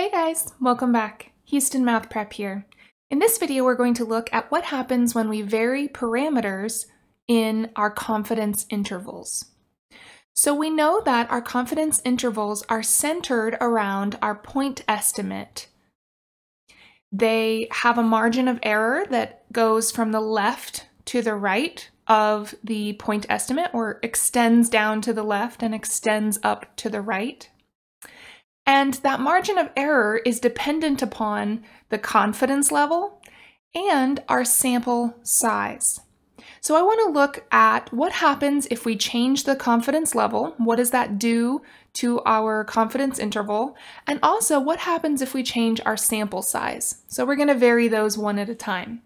Hey guys, welcome back. Houston Math Prep here. In this video, we're going to look at what happens when we vary parameters in our confidence intervals. So we know that our confidence intervals are centered around our point estimate. They have a margin of error that goes from the left to the right of the point estimate or extends down to the left and extends up to the right. And that margin of error is dependent upon the confidence level and our sample size. So I want to look at what happens if we change the confidence level. What does that do to our confidence interval? And also what happens if we change our sample size? So we're going to vary those one at a time.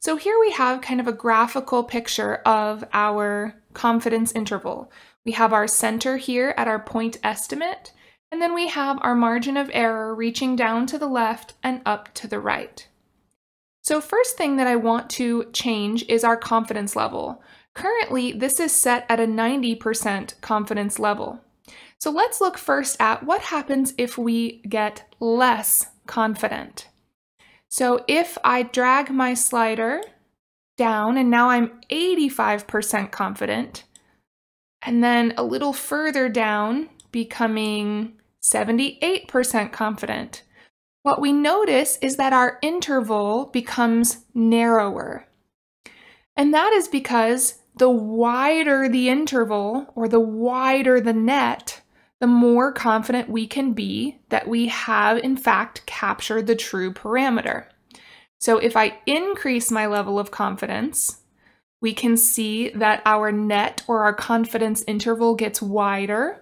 So here we have kind of a graphical picture of our confidence interval. We have our center here at our point estimate, and then we have our margin of error reaching down to the left and up to the right. So first thing that I want to change is our confidence level. Currently, this is set at a 90% confidence level. So let's look first at what happens if we get less confident. So if I drag my slider down and now I'm 85% confident, and then a little further down, becoming 78% confident. What we notice is that our interval becomes narrower. And that is because the wider the interval or the wider the net, the more confident we can be that we have in fact captured the true parameter. So if I increase my level of confidence, we can see that our net or our confidence interval gets wider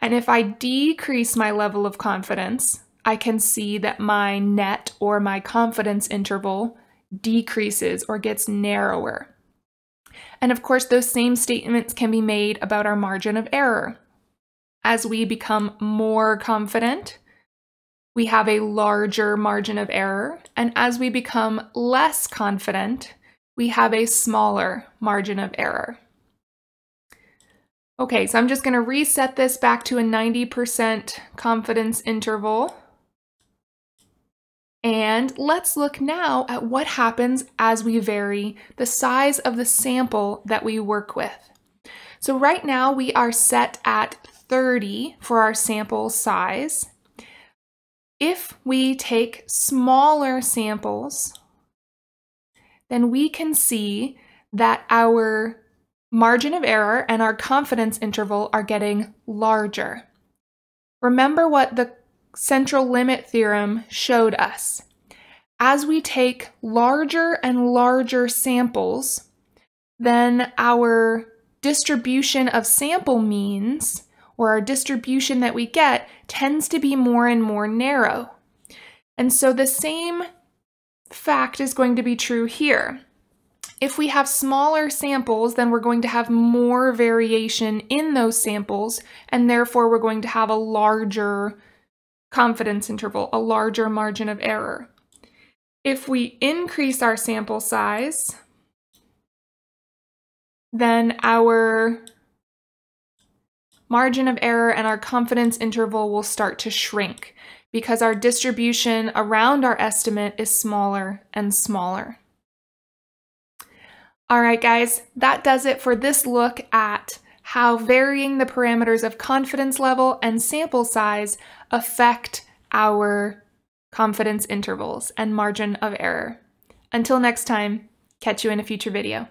and if I decrease my level of confidence, I can see that my net or my confidence interval decreases or gets narrower. And of course, those same statements can be made about our margin of error. As we become more confident, we have a larger margin of error. And as we become less confident, we have a smaller margin of error. Okay, so I'm just going to reset this back to a 90% confidence interval. And let's look now at what happens as we vary the size of the sample that we work with. So right now we are set at 30 for our sample size. If we take smaller samples, then we can see that our margin of error and our confidence interval are getting larger. Remember what the central limit theorem showed us. As we take larger and larger samples, then our distribution of sample means, or our distribution that we get, tends to be more and more narrow. And so the same fact is going to be true here. If we have smaller samples, then we're going to have more variation in those samples, and therefore we're going to have a larger confidence interval, a larger margin of error. If we increase our sample size, then our margin of error and our confidence interval will start to shrink because our distribution around our estimate is smaller and smaller. All right, guys, that does it for this look at how varying the parameters of confidence level and sample size affect our confidence intervals and margin of error. Until next time, catch you in a future video.